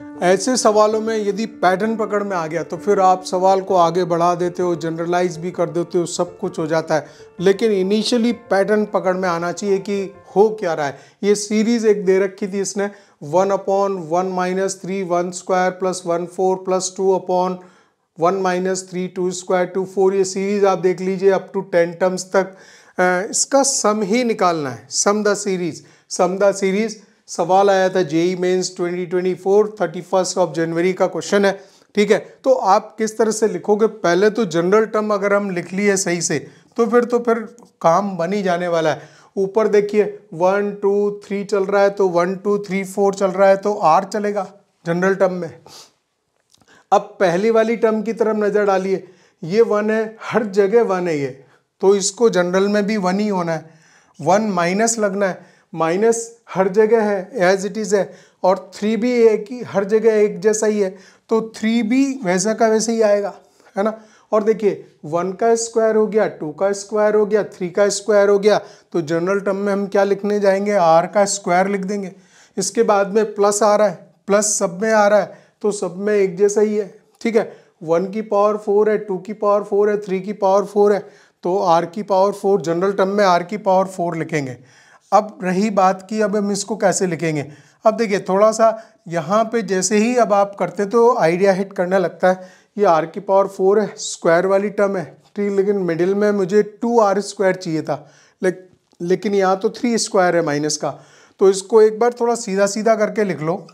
ऐसे सवालों में यदि पैटर्न पकड़ में आ गया तो फिर आप सवाल को आगे बढ़ा देते हो, जनरलाइज भी कर देते हो, सब कुछ हो जाता है। लेकिन इनिशियली पैटर्न पकड़ में आना चाहिए कि हो क्या रहा है। ये सीरीज़ एक दे रखी थी इसने, one upon one minus three one square plus one four plus two upon one minus three two square two four, ये सीरीज़ आप देख लीजिए अप टू टेन टर्म्स तक। इसका सम ही निकालना है, sum the series, sum the series. सवाल आया था JEE mains 2024 thirty first of January का क्वेश्चन है, ठीक है? तो आप किस तरह से लिखोगे? पहले तो जनरल टर्म अगर हम लिख लिए सही से तो फिर तो फिर काम बन ही जाने वाला है। ऊपर देखिए, वन, टू, थ्री चल रहा है तो वन, टू, थ्री, फोर चल रहा है तो आर चलेगा जनरल टर्म में। अब पहली वाली टर्म की तरफ़ नज़र डालिए, ये वन है, हर जगह वन है ये तो इसको जनरल में भी वन ही होना है। वन माइनस लगना है माइनस हर जगह है एज इट इज़ है, और थ्री भी एक ही, हर जगह एक जैसा ही है तो थ्री भी वैसा का वैसे ही आएगा, है ना? और देखिए वन का स्क्वायर हो गया टू का स्क्वायर हो गया थ्री का स्क्वायर हो गया तो जनरल टर्म में हम क्या लिखने जाएँगे? आर का स्क्वायर लिख देंगे। इसके बाद में प्लस आ रहा है प्लस सब में आ रहा है तो सब में एक जैसा ही है, ठीक है? वन की पावर फोर है टू की पावर फोर है थ्री की पावर फोर है तो आर की पावर फोर जनरल टर्म में आर की पावर फोर लिखेंगे। अब रही बात की अब हम इसको कैसे लिखेंगे? अब देखिए थोड़ा सा यहाँ पे जैसे ही अब आप करते तो आइडिया हिट करने लगता है। ये आर की पावर फोर है स्क्वायर वाली टर्म है ठीक लेकिन मिडिल में मुझे टू आर स्क्वायर चाहिए था। ले, लेकिन यहाँ तो थ्री स्क्वायर है माइनस का। तो इसको एक बार थोड़ा सीधा सीधा करके लिख लो।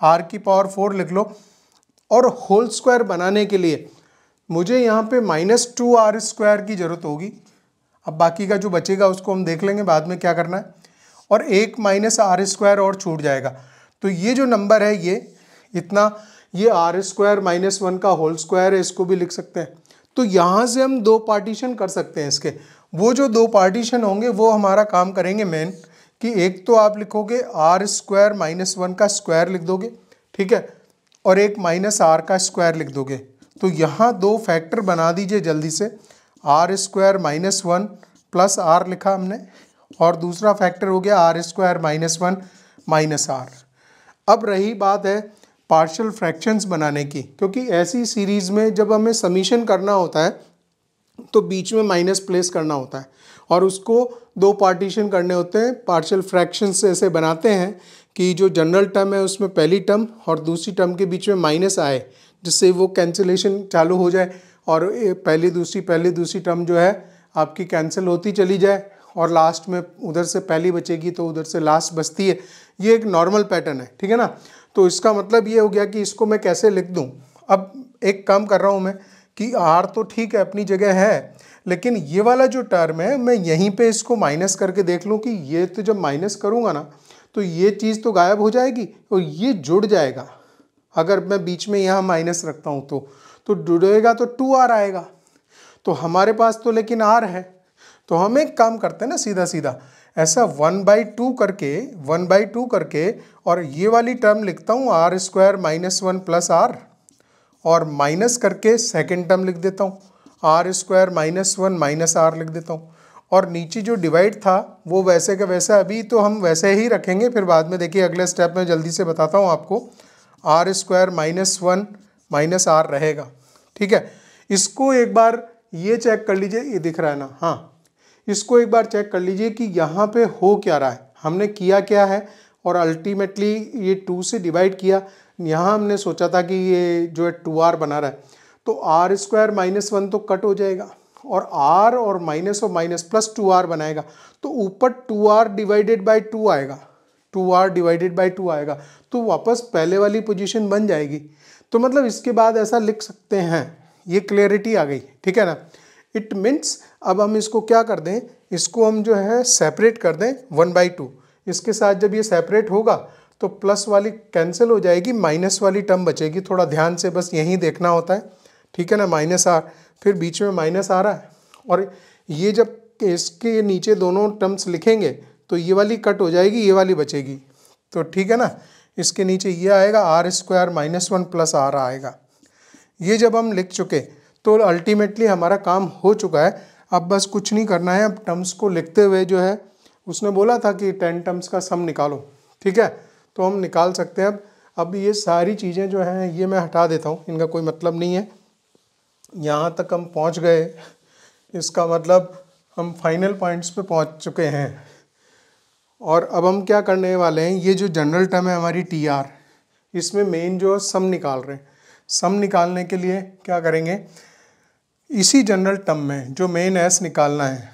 आर की पावर फोर लिख लो। और होल स्क्वायर बनाने के लिए मुझे यहाँ पे माइनस टू आर स्क्वायर की ज़रूरत होगी। अब बाकी का जो बचेगा उसको हम देख लेंगे बाद में क्या करना है। और एक माइनस आर स्क्वायर और छूट जाएगा। तो ये जो नंबर है, ये इतना, ये आर स्क्वायर माइनस वन का होल स्क्वायर है, इसको भी लिख सकते हैं। तो यहाँ से हम दो पार्टीशन कर सकते हैं इसके। वो जो दो पार्टीशन होंगे, वो हमारा काम करेंगे मेन, कि एक तो आप लिखोगे आर स्क्वायर माइनस वन का स्क्वायर लिख दोगे, ठीक है, और एक माइनस आर का स्क्वायर लिख दोगे। तो यहाँ दो फैक्टर बना दीजिए जल्दी से। R square minus one plus R लिखा हमने और दूसरा फैक्टर हो गया R square minus one minus R अब रही बात है पार्शियल फ्रैक्शंस बनाने की, क्योंकि ऐसी सीरीज़ में जब हमें समीशन करना होता है तो बीच में माइनस प्लेस करना होता है। और उसको दो पार्टीशन करने होते हैं। पार्शियल फ्रैक्शंस ऐसे बनाते हैं कि जो जनरल टर्म है, उसमें पहली टर्म और दूसरी टर्म के बीच में माइनस आए, जिससे वो कैंसिलेशन चालू हो जाए और पहली दूसरी पहली दूसरी टर्म जो है, आपकी कैंसिल होती चली जाए। और लास्ट में उधर से पहली बचेगी तो उधर से लास्ट बचती है। ये एक नॉर्मल पैटर्न है, ठीक है ना? तो इसका मतलब ये हो गया कि इसको मैं कैसे लिख दूँ? अब एक काम कर रहा हूँ मैं कि आर तो ठीक है, अपनी जगह है, लेकिन ये वाला जो टर्म है, मैं यहीं पे इसको माइनस करके देख लूँ कि ये तो जब माइनस करूँगा ना तो ये चीज़ तो गायब हो जाएगी और ये जुड़ जाएगा। अगर मैं बीच में यहाँ माइनस रखता हूँ तो तो जुड़ेगा तो टू आर आएगा। तो हमारे पास तो लेकिन आर है। तो हम एक काम करते हैं ना सीधा सीधा ऐसा वन बाई टू करके, वन बाई टू करके, और ये वाली टर्म लिखता हूँ, R square minus one plus R, और माइनस करके सेकेंड टर्म लिख देता हूँ। R square minus one minus R लिख देता हूँ। और नीचे जो डिवाइड था, वो वैसे का वैसा, अभी तो हम वैसे ही रखेंगे, फिर बाद में देखिए अगले स्टेप में जल्दी से बताता हूँ आपको। R square minus one minus R रहेगा। ठीक है? इसको एक बार ये चेक कर लीजिए, ये दिख रहा है ना? हाँ। इसको एक बार चेक कर लीजिए कि यहाँ पे हो क्या रहा है। हमने किया क्या है और अल्टीमेटली ये टू से डिवाइड किया। यहाँ हमने सोचा था कि ये जो है टू आर बना रहा है। तो आर स्क्वायर माइनस वन तो कट हो जाएगा और आर और माइनस और माइनस प्लस टू आर बनाएगा। तो ऊपर two R divided by two आएगा। Two R divided by two आएगा। तो वापस पहले वाली पोजीशन बन जाएगी। तो मतलब इसके बाद ऐसा लिख सकते हैं। ये क्लियरिटी आ गई। ठीक है ना? इट मीन्स अब हम इसको क्या कर दें? इसको हम जो है सेपरेट कर दें वन बाई टू इसके साथ जब ये सेपरेट होगा तो प्लस वाली कैंसिल हो जाएगी माइनस वाली टर्म बचेगी। थोड़ा ध्यान से बस यहीं देखना होता है। ठीक है ना? माइनस आर फिर बीच में माइनस आ रहा है। और ये जब इसके नीचे दोनों टर्म्स लिखेंगे तो ये वाली कट हो जाएगी, ये वाली बचेगी। तो ठीक है ना? इसके नीचे ये आएगा R square minus one plus R आएगा। ये जब हम लिख चुके तो अल्टीमेटली हमारा काम हो चुका है। अब बस कुछ नहीं करना है। अब टर्म्स को लिखते हुए जो है, उसने बोला था कि टेन टर्म्स का सम निकालो। ठीक है? तो हम निकाल सकते हैं। अब अब ये सारी चीज़ें जो हैं, ये मैं हटा देता हूँ। इनका कोई मतलब नहीं है। यहाँ तक हम पहुँच गए। इसका मतलब हम फाइनल पॉइंट्स पे पहुँच चुके हैं। और अब हम क्या करने वाले हैं? ये जो जनरल टर्म है हमारी टी आर इसमें मेन जो सम निकाल रहे हैं। सम निकालने के लिए क्या करेंगे? इसी जनरल टर्म में जो मेन एस निकालना है,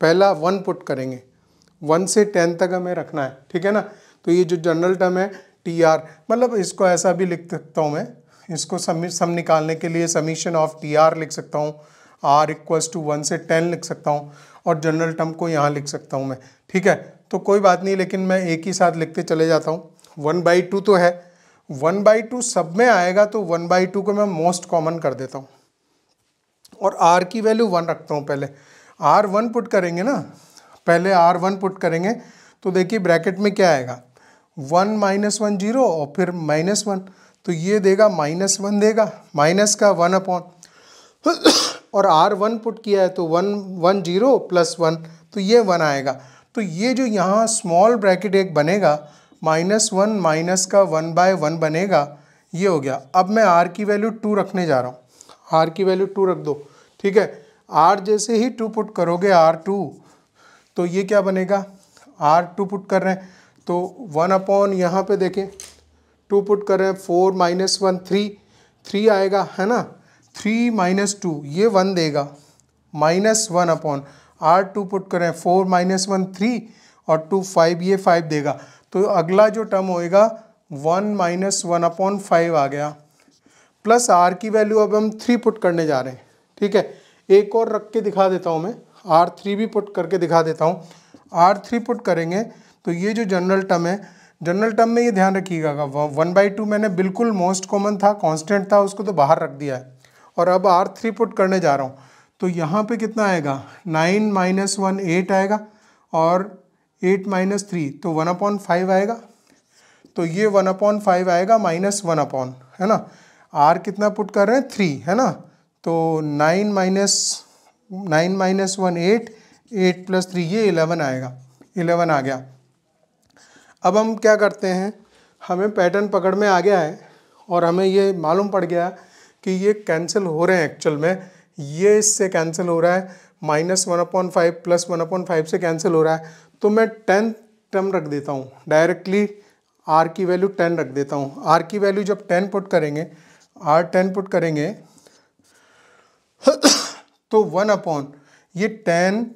पहला वन पुट करेंगे। वन से टेन तक हमें रखना है, ठीक है ना? तो ये जो जनरल टर्म है टी आर मतलब इसको ऐसा भी लिख सकता हूँ मैं। इसको सम सम निकालने के लिए समीशन ऑफ़ टी आर लिख सकता हूँ। आर इक्वल्स टू वन से टेन लिख सकता हूँ और जनरल टर्म को यहाँ लिख सकता हूँ मैं, ठीक है? तो कोई बात नहीं, लेकिन मैं एक ही साथ लिखते चले जाता हूँ। वन बाई टू तो है। वन बाई टू सब में आएगा तो वन बाई टू को मैं मोस्ट कॉमन कर देता हूँ। और आर की वैल्यू वन रखता हूँ पहले। आर वन पुट करेंगे ना, पहले आर वन पुट करेंगे तो देखिए ब्रैकेट में क्या आएगा? वन माइनस वन ज़ीरो और फिर माइनस वन तो ये देगा माइनस वन देगा माइनस का वन अपॉन और आर वन पुट किया है तो one one zero plus one तो ये वन आएगा। तो ये जो यहाँ स्मॉल ब्रैकेट एक बनेगा माइनस वन माइनस का वन बाय वन बनेगा, ये हो गया। अब मैं आर की वैल्यू टू रखने जा रहा हूँ। आर की वैल्यू टू रख दो। ठीक है? आर जैसे ही टू पुट करोगे आर टू तो ये क्या बनेगा? आर टू पुट कर रहे हैं। तो वन अपॉन यहाँ पे देखें टू पुट कर रहे हैं four minus one three three आएगा, है ना? थ्री माइनस टू ये वन देगा। Minus one upon R two put करें फोर माइनस वन थ्री और टू फाइव ये फाइव देगा। तो अगला जो टर्म होएगा one minus one upon five आ गया। प्लस आर की वैल्यू अब हम थ्री पुट करने जा रहे हैं। ठीक है? एक और रख के दिखा देता हूँ मैं। आर थ्री भी पुट करके दिखा देता हूँ। आर थ्री पुट करेंगे तो ये जो जनरल टर्म है जनरल टर्म में ये ध्यान रखिएगा वन बाई टू मैंने बिल्कुल मोस्ट कॉमन था कांस्टेंट था, उसको तो बाहर रख दिया है। और अब आर थ्री पुट करने जा रहा हूँ। तो यहाँ पे कितना आएगा? नाइन माइनस वन एट आएगा और एट माइनस थ्री तो वन अपॉन फाइव आएगा। तो ये वन अपॉन फाइव आएगा माइनस वन अपॉन है ना? आर कितना पुट कर रहे हैं? थ्री है ना? तो nine minus nine minus one eight eight plus three ये इलेवन आएगा। इलेवन आ गया। अब हम क्या करते हैं? हमें पैटर्न पकड़ में आ गया है और हमें ये मालूम पड़ गया कि ये कैंसिल हो रहे हैं एक्चुअल में। ये इससे कैंसिल हो रहा है। Minus one upon five plus one upon five से कैंसिल हो रहा है। तो मैं टेन टर्म रख देता हूँ। डायरेक्टली आर की वैल्यू टेन रख देता हूँ। आर की वैल्यू जब टेन पुट करेंगे आर टेन पुट करेंगे तो वन अपॉन, ये टेन,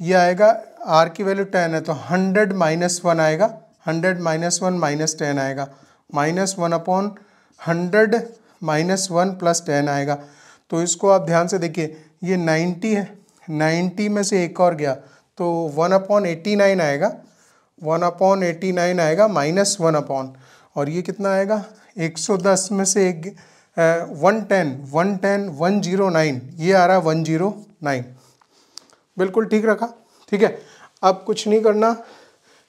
ये आएगा, आर की वैल्यू टेन है तो हंड्रेड माइनस वन आएगा, hundred minus one minus ten आएगा, minus one upon hundred minus one plus ten आएगा। तो इसको आप ध्यान से देखिए, ये नाइन्टी है नाइन्टी में से एक और गया तो वन अपॉन एट्टी नाइन आएगा, वन अपॉन एट्टी नाइन आएगा, माइनस वन अपॉन। और ये कितना आएगा? एक सौ दस में से एक one ten one ten one zero nine ये आ रहा वन ज़ीरो नाइन बिल्कुल ठीक रखा, ठीक है? अब कुछ नहीं करना।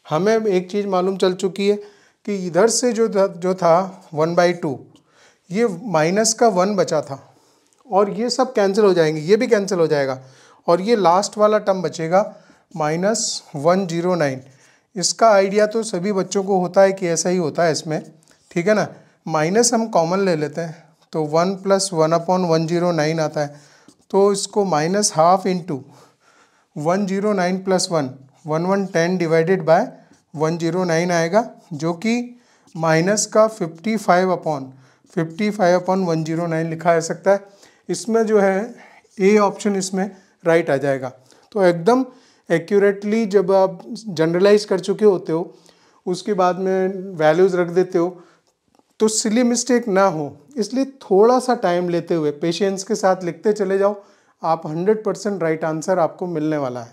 हमें एक चीज़ मालूम चल चुकी है कि इधर से जो था जो था, वन बाई टू, ये माइनस का वन बचा था और ये सब कैंसिल हो जाएँगे, ये भी कैंसिल हो जाएगा और ये लास्ट वाला टर्म बचेगा माइनस वन ज़ीरो नाइन। इसका आइडिया तो सभी बच्चों को होता है कि ऐसा ही होता है इसमें, ठीक है ना? माइनस हम कॉमन ले लेते हैं तो one plus one upon one zero nine आता है तो इसको minus half into one zero nine plus one one one ten divided by one zero nine आएगा, जो कि माइनस का fifty five upon fifty five upon one zero nine लिखा जा सकता है। इसमें जो है ए ऑप्शन इसमें राइट आ जाएगा। तो एकदम एक्यूरेटली जब आप जनरलाइज कर चुके होते हो, उसके बाद में वैल्यूज़ रख देते हो तो सिली मिस्टेक ना हो। इसलिए थोड़ा सा टाइम लेते हुए पेशेंस के साथ लिखते चले जाओ, आप 100 परसेंट राइट आंसर आपको मिलने वाला है।